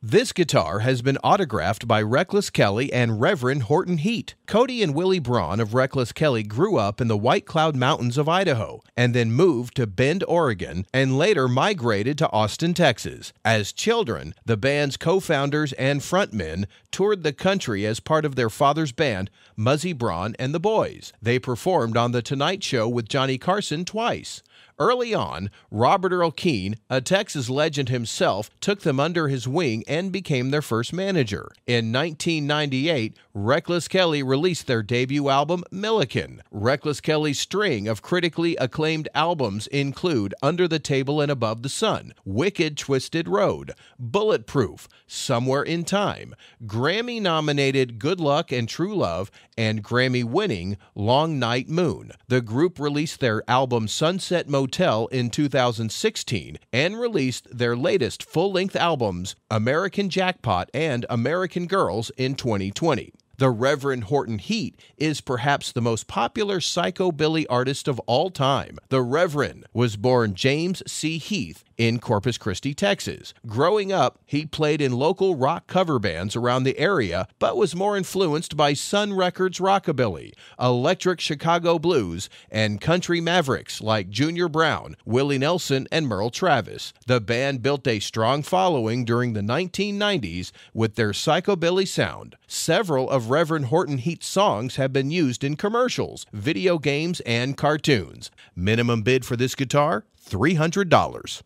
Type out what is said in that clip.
This guitar has been autographed by Reckless Kelly and Reverend Horton Heat. Cody and Willie Braun of Reckless Kelly grew up in the White Cloud Mountains of Idaho and then moved to Bend, Oregon, and later migrated to Austin, Texas. As children, the band's co founders and frontmen toured the country as part of their father's band, Muzzy Braun and the Boys. They performed on The Tonight Show with Johnny Carson twice. Early on, Robert Earl Keen, a Texas legend himself, took them under his wing and became their first manager. In 1998, Reckless Kelly released their debut album, Millican. Reckless Kelly's string of critically acclaimed albums include Under the Table and Above the Sun, Wicked Twisted Road, Bulletproof, Somewhere in Time, Grammy nominated Good Luck and True Love, and Grammy winning Long Night Moon. The group released their album Sunset Motel in 2016 and released their latest full length albums, American Jackpot and American Girls, in 2020. The Reverend Horton Heat is perhaps the most popular psychobilly artist of all time. The Reverend was born James C. Heath in Corpus Christi, Texas. Growing up, he played in local rock cover bands around the area, but was more influenced by Sun Records rockabilly, electric Chicago blues, and country mavericks like Junior Brown, Willie Nelson, and Merle Travis. The band built a strong following during the 1990s with their psychobilly sound. Several Reverend Horton Heat's songs have been used in commercials, video games, and cartoons. Minimum bid for this guitar $300.